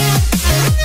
Yeah.